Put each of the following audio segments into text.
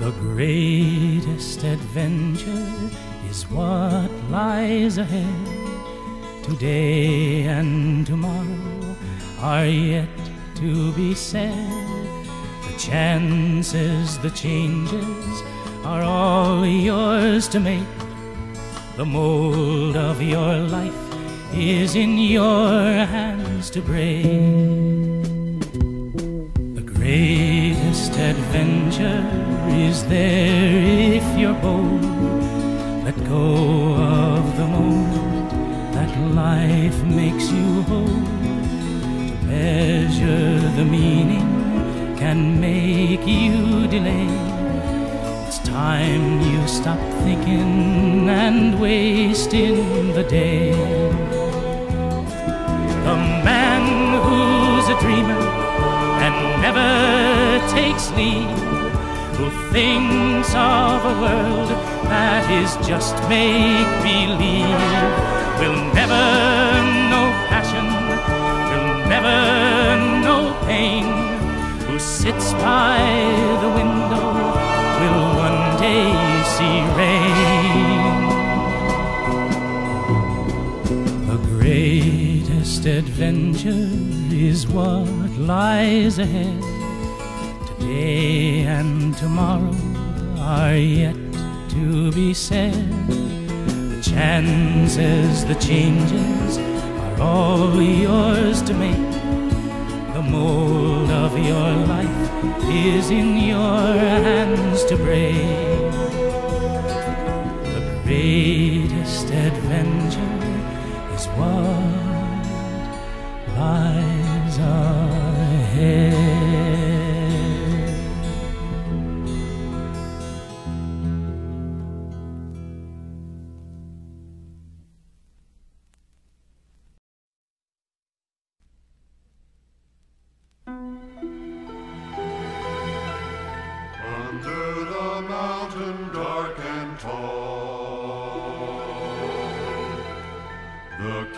The greatest adventure is what lies ahead. Today and tomorrow are yet to be said. The chances, the changes are all yours to make. The mold of your life is in your hands to break. Adventure is there if you're bold. Let go of the moment that life makes you hold. To measure the meaning can make you delay. It's time you stop thinking and wasting the day. Leave, who thinks of a world that is just make believe, will never know passion, will never know pain, who sits by the window will one day see rain. The greatest adventure is what lies ahead. Today and tomorrow are yet to be said. The chances, the changes are all yours to make. The mold of your life is in your hands to break. The greatest adventure is what lies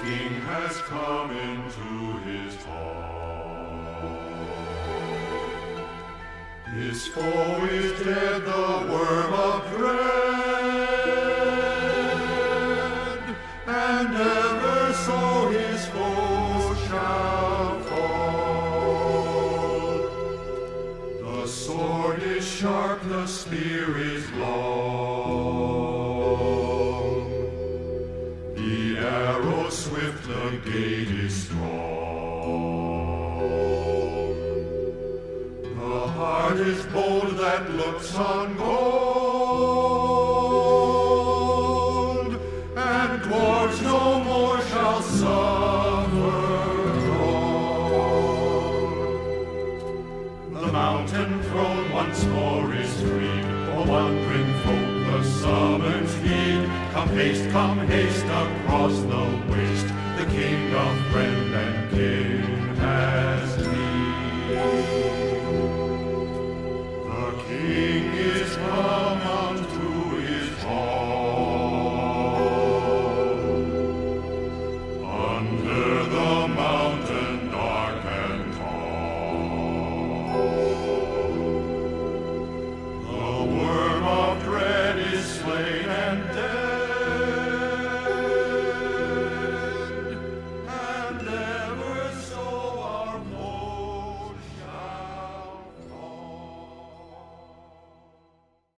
king has come into his hall. His foe is dead, the worm of dread, and ever so his foe shall fall. The sword is sharp, the spear is long. The arrow swift, the gate is strong. The heart is bold that looks on gold, and dwarfs no more shall suffer wrong. The mountain throne once more is freed. For wandering folk the summons heed. Come haste, come haste across the waste.